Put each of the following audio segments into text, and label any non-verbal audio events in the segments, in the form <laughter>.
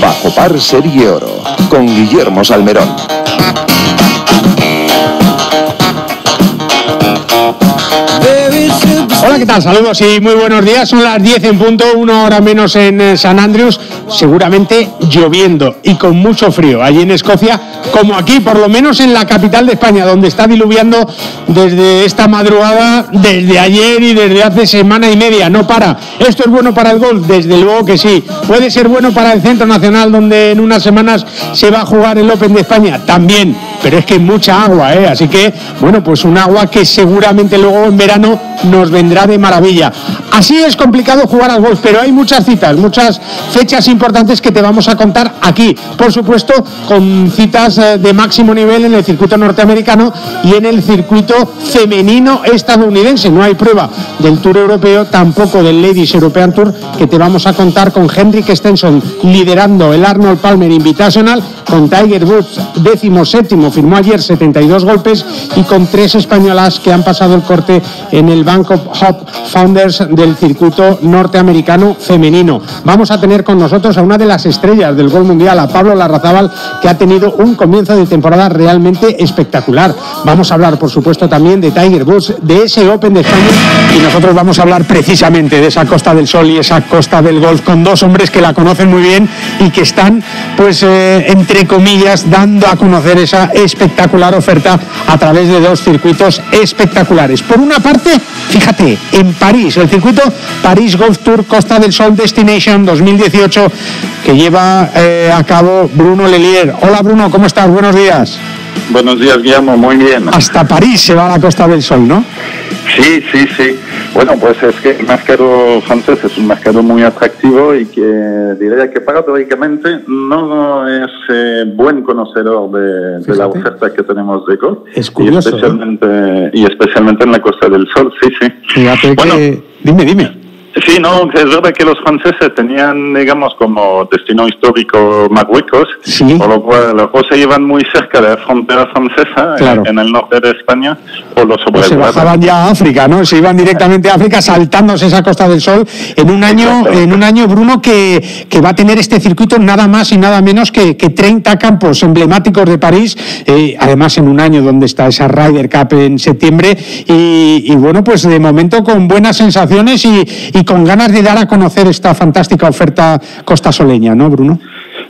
Bajo par Serie Oro con Guillermo Salmerón. Hola, ¿qué tal? Saludos y muy buenos días. Son las 10 en punto, una hora menos en eh, San Andrews, seguramente lloviendo y con mucho frío allí en Escocia, como aquí, por lo menos en la capital de España, donde está diluviando desde esta madrugada, desde ayer y desde hace semana y media. No para. ¿Esto es bueno para el golf? Desde luego que sí. ¿Puede ser bueno para el Centro Nacional, donde en unas semanas se va a jugar el Open de España? También. Pero es que mucha agua, ¿eh? Así que, bueno, pues un agua que seguramente luego en verano nos vendrá de maravilla. Así es complicado jugar al golf, pero hay muchas citas, muchas fechas importantes que te vamos a contar aquí. Por supuesto, con citas eh, de máximo nivel en el circuito norteamericano y en el circuito femenino estadounidense. No hay prueba del Tour Europeo, tampoco del Ladies European Tour, que te vamos a contar con Henrik Stenson liderando el Arnold Palmer Invitational, con Tiger Woods décimo séptimo, firmó ayer 72 golpes y con tres españolas que han pasado el corte en el Bank of Hope Founders del circuito norteamericano femenino. Vamos a tener con nosotros a una de las estrellas del gol mundial, a Pablo Larrazábal, que ha tenido un comienzo de temporada realmente espectacular. Vamos a hablar, por supuesto, también de Tiger Woods, de ese Open de España y nosotros vamos a hablar precisamente de esa Costa del Sol y esa Costa del Golf con dos hombres que la conocen muy bien y que están, pues, eh, entre comillas, dando a conocer esa espectacular oferta a través de dos circuitos espectaculares. Por una parte, fíjate, en París, el circuito París Golf Tour Costa del Sol Destination 2018 que lleva eh, a cabo Bruno Lelier. Hola Bruno, ¿cómo estás? Buenos días. Buenos días, Guillermo, muy bien. Hasta París se va a la Costa del Sol, ¿no? Sí, sí, sí. Bueno, pues es que el mercado francés es un mercado muy atractivo y que diría que paradójicamente no es eh, buen conocedor de, de, la oferta que tenemos de golf. Es curioso. Y especialmente, ¿eh? y especialmente en la Costa del Sol, sí, sí. Fíjate bueno, que... Dime, dime. Sí, no, es verdad que los franceses tenían, digamos, como destino histórico Marruecos, Sí. por lo cual o se iban muy cerca de la frontera francesa, Claro. en, en el norte de España, o los Pues se bajaban ya a África, ¿no? Se iban directamente a África saltándose esa Costa del Sol en un año, en un año Bruno, que, que va a tener este circuito nada más y nada menos que, que 30 campos emblemáticos de París, eh, además en un año donde está esa Ryder Cup en septiembre y, y bueno, pues de momento con buenas sensaciones y, y con ganas de dar a conocer esta fantástica oferta costasoleña, ¿no, Bruno?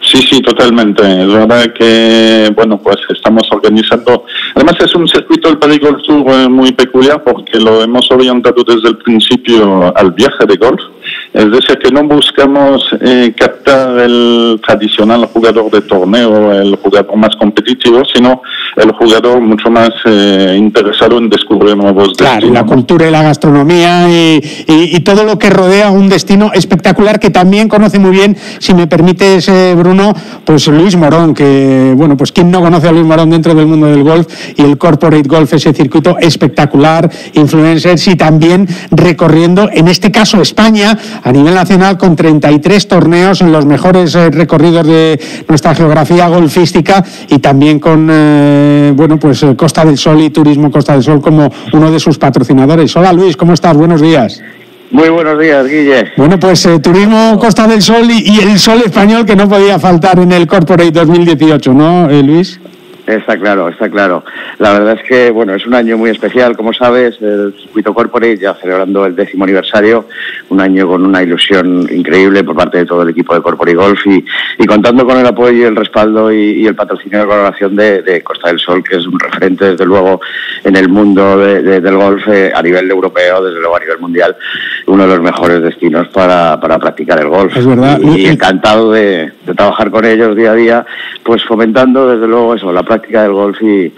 Sí, sí, totalmente. Es verdad que, bueno, pues estamos organizando. Además, es un circuito del Paris Golf Tour eh, muy peculiar porque lo hemos orientado desde el principio al viaje de golf. Es decir, que no buscamos eh, captar el tradicional jugador de torneo, el jugador más competitivo, sino el jugador mucho más eh, interesado en descubrir nuevos Claro, la cultura y la gastronomía y, y- y todo lo que rodea un destino espectacular que también conoce muy bien, si me permites, eh, Bruno, pues Luis Morón, que, bueno, pues quién no conoce a Luis Morón dentro del mundo del golf y el Corporate Golf, ese circuito espectacular, influencers y también recorriendo, en este caso, España a nivel nacional con 33 torneos en los mejores eh, recorridos de nuestra geografía golfística y también con, eh, bueno, pues eh, Costa del Sol y Turismo Costa del Sol como uno de sus patrocinadores. Hola Luis, ¿cómo estás? Buenos días. Muy buenos días, Guille. Bueno, pues eh, Turismo Costa del Sol y, y el sol español que no podía faltar en el Corporate 2018, ¿no, eh, Luis? Está claro, está claro. La verdad es que, bueno, es un año muy especial, como sabes, el circuito corporate ya celebrando el décimo aniversario, un año con una ilusión increíble por parte de todo el equipo de Corporate Golf y, y contando con el apoyo y el respaldo y, y el patrocinio de colaboración de, de Costa del Sol, que es un referente, desde luego, en el mundo de- de- del golf eh, a nivel europeo, desde luego a nivel mundial, uno de los mejores destinos para, para practicar el golf. Es verdad. Y encantado de, de trabajar con ellos día a día, pues fomentando desde luego eso, la práctica del golf y,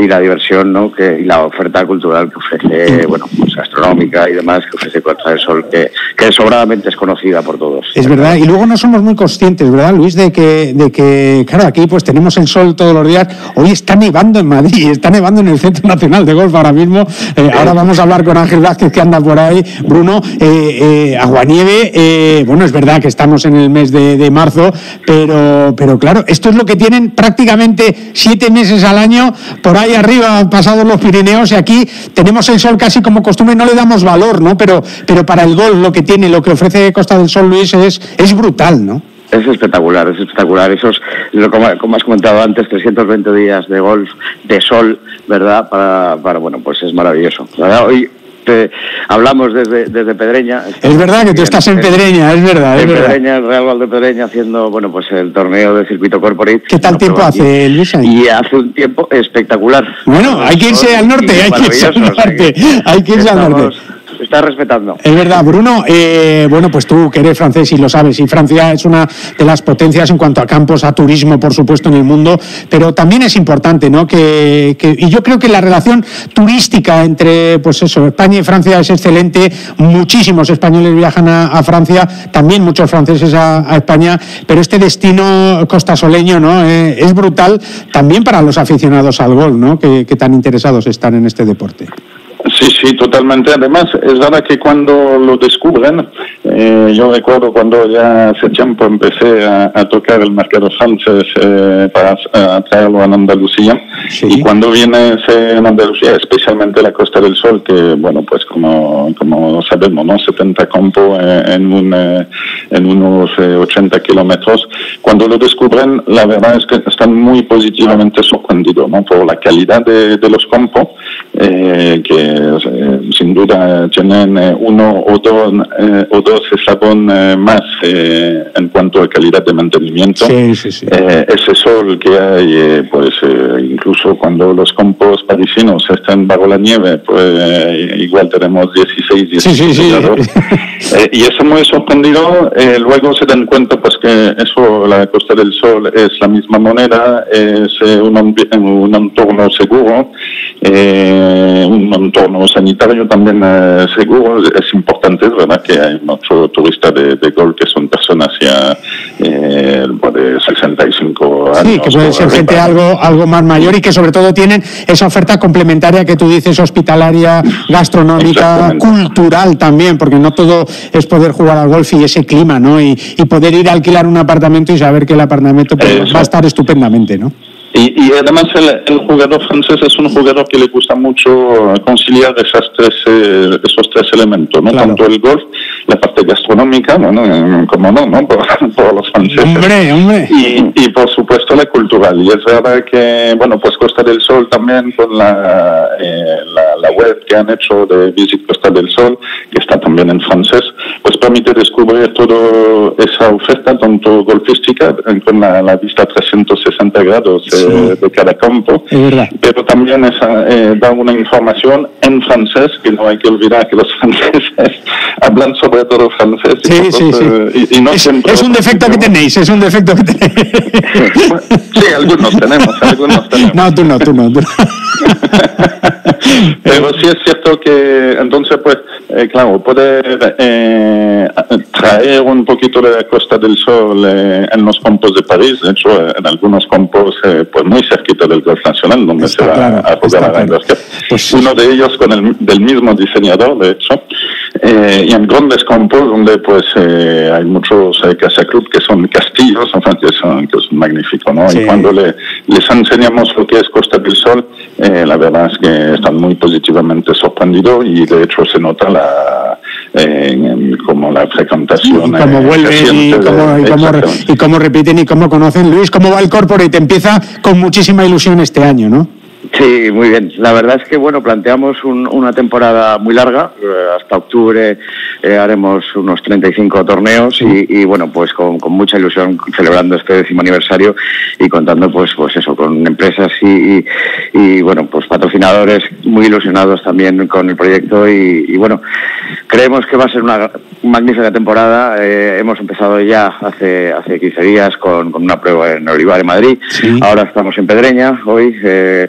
y la diversión ¿no? que, y la oferta cultural que ofrece, bueno, pues gastronómica y demás que ofrece Costa del Sol, que, que sobradamente es conocida por todos. Es verdad, y luego no somos muy conscientes, ¿verdad, Luis? De que, de que, claro, aquí pues tenemos el sol todos los días. Hoy está nevando en Madrid, está nevando en el Centro Nacional de Golf ahora mismo. Eh, ahora vamos a hablar con Ángel Vázquez que anda por ahí. Bruno, eh, eh, aguanieve, bueno, es verdad que estamos en el mes de, de marzo, pero, pero claro, esto es lo que tienen prácticamente siete meses al año por ahí arriba, pasados los Pirineos, y aquí tenemos el sol casi como costumbre, no le damos valor, ¿no? Pero, pero para el golf lo que tiene, lo que ofrece Costa del Sol, Luis, es, es brutal, ¿no? Es espectacular, es espectacular. Esos, como, como has comentado antes, 320 días de golf, de sol, ¿verdad? Para, para bueno, pues es maravilloso. Hoy te- hablamos desde, desde Pedreña. Es verdad que tú estás en Pedreña, es verdad, es En verdad. Pedreña, el Real Valde Pedreña, haciendo, bueno, pues el torneo de circuito corporate. ¿Qué tal Una tiempo hace, Luis? Y hace un tiempo espectacular. Bueno, hay que irse al norte, hay que irse al norte, hay que irse al norte. Respetando. Es verdad, Bruno. eh, bueno, pues tú que eres francés y lo sabes, y Francia es una de las potencias en cuanto a campos, a turismo, por supuesto, en el mundo, pero también es importante, ¿no? Que, y yo creo que la relación turística entre, pues eso, España y Francia es excelente. Muchísimos españoles viajan a, Francia, también muchos franceses a, España, pero este destino costasoleño, ¿no? Eh, es brutal también para los aficionados al golf, ¿no? Que tan interesados están en este deporte. Sí, sí, totalmente. Además, es verdad que cuando lo descubren, eh, yo recuerdo cuando ya hace tiempo empecé a, a tocar el mercado francés eh, para a traerlo a Andalucía, Sí. y cuando vienes eh, en Andalucía, especialmente la Costa del Sol, que, bueno, pues como, como sabemos, ¿no? 70 campos eh, en, un, eh, en unos eh, 80 kilómetros, cuando lo descubren, la verdad es que están muy positivamente sorprendidos, ¿no? Por la calidad de, de los campos, eh, que eh, sin duda tienen eh, uno o dos, eh, o dos eslabón eh, más eh, en cuanto a calidad de mantenimiento. Sí, sí, sí. Ese sol que hay, eh, pues incluso cuando los campos parisinos están bajo la nieve, pues igual tenemos 16, 17 Sí, sí, sí. grados. <laughs> Eh, y eso muy sorprendido. eh, luego se dan cuenta pues que eso, la Costa del Sol es la misma moneda, es un, un entorno seguro, eh, un entorno sanitario también eh, seguro. Es importante, es verdad que hay muchos turistas de, de golf que son personas ya eh, de 65 años. Sí, que puede ser gente algo, algo más mayor y que sobre todo tienen esa oferta complementaria que tú dices, hospitalaria, gastronómica, cultural también, porque no todo es poder jugar al golf y ese clima, ¿no? Y, y poder ir a alquilar un apartamento y saber que el apartamento pues, va a estar estupendamente, ¿no? Y, y además el, el jugador francés es un jugador que le gusta mucho conciliar esas tres, eh, esos tres elementos, ¿no? Claro. Tanto el golf, la parte gastronómica, bueno, como no, ¿no? <laughs> Por, por los franceses. Hombre, hombre. Y, y por supuesto la cultural. Y es verdad que, bueno, pues Costa del Sol también con la, eh, la, la web que han hecho de Visit Costa del Sol, que está también en francés, pues permite descubrir toda esa oferta, tanto golfística, con la, la vista 360 grados eh, Sí. de cada campo, pero también esa, eh, da una información en francés, que no hay que olvidar que los <laughs> franceses hablan sobre todo francés. y Sí, por sí, y- y no es, siempre es un defecto que tenéis, es un defecto que tenéis. Sí, algunos tenemos, algunos tenemos. <laughs> No, tú no, tú no. tú no. <laughs> <laughs> Pero sí es cierto que entonces, pues, eh, claro, poder eh, traer un poquito de la Costa del Sol eh, en los campos de París, de hecho, eh, en algunos campos, eh, pues muy cerquita del Golf Nacional, donde Está se va claro, a jugar a claro. Ryder Cup. Pues- Uno de ellos con el del mismo diseñador, de hecho, eh, y en grandes campos donde pues eh, hay muchos eh, casa club que son castillos, enfin, que son, que son magníficos, ¿no? Sí. Y cuando le- les enseñamos lo que es Costa del Sol, eh, la verdad es que están muy positivamente sorprendidos y de hecho se nota la eh, en- como la frecuentación. Y cómo eh, vuelven y creciente de- cómo, y, cómo, Exactamente. y cómo repiten y cómo conocen. Luis, ¿cómo va el corporate? Empieza con muchísima ilusión este año, ¿no? Sí, muy bien. La verdad es que bueno, planteamos un- una temporada muy larga. eh, hasta octubre eh, haremos unos 35 torneos y, y, bueno, pues con, con mucha ilusión celebrando este décimo aniversario y contando pues pues eso con empresas y, y- y, bueno pues patrocinadores muy ilusionados también con el proyecto y, y, bueno creemos que va a ser una magnífica temporada. Eh, hemos empezado ya hace hace 15 días con, con una prueba en Olivar en Madrid. Sí. Ahora estamos en Pedreña hoy. eh,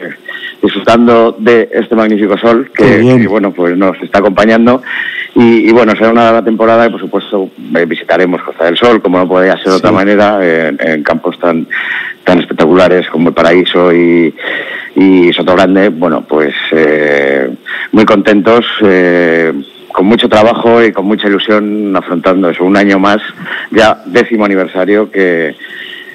disfrutando de este magnífico sol que, bueno, pues nos está acompañando. Y, bueno, será una larga temporada y por supuesto eh, visitaremos Costa del Sol, como no podría ser de otra manera, en, campos tan, tan espectaculares como el Paraíso y, y Soto Grande. Bueno, pues eh, muy contentos. Eh, con mucho trabajo y con mucha ilusión afrontando eso, un año más, ya décimo aniversario que,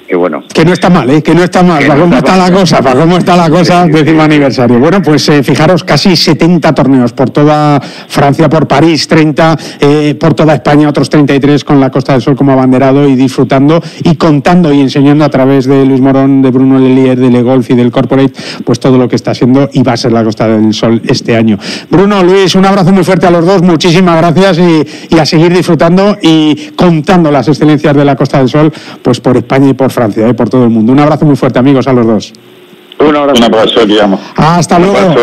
que bueno. Que no está mal, ¿eh? que no está mal. ¿Para cómo está la cosa? ¿Para cómo está la cosa? Décimo aniversario. Bueno, pues eh, fijaros, casi 70 torneos por toda Francia, por París, 30, eh, por toda España, otros 33 con la Costa del Sol como abanderado y disfrutando y contando y enseñando a través de Luis Morón, de Bruno Lelier, de Le Golf y del Corporate, pues todo lo que está siendo y va a ser la Costa del Sol este año. Bruno, Luis, un abrazo muy fuerte a los dos, muchísimas gracias y, y a seguir disfrutando y contando las excelencias de la Costa del Sol, pues por España y por Francia, ¿eh? por todo el mundo. Un abrazo muy fuerte, amigos, a los dos. Un abrazo, un abrazo digamos. Hasta luego.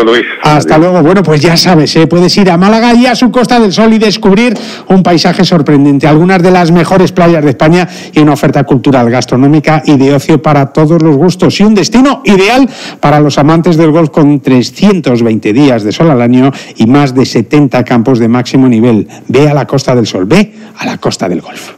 Hasta luego. Bueno, pues ya sabes, ¿eh? puedes ir a Málaga y a su Costa del Sol y descubrir un paisaje sorprendente, algunas de las mejores playas de España y una oferta cultural, gastronómica y de ocio para todos los gustos y un destino ideal para los amantes del golf con 320 días de sol al año y más de 70 campos de máximo nivel. Ve a la Costa del Sol, ve a la Costa del Golf.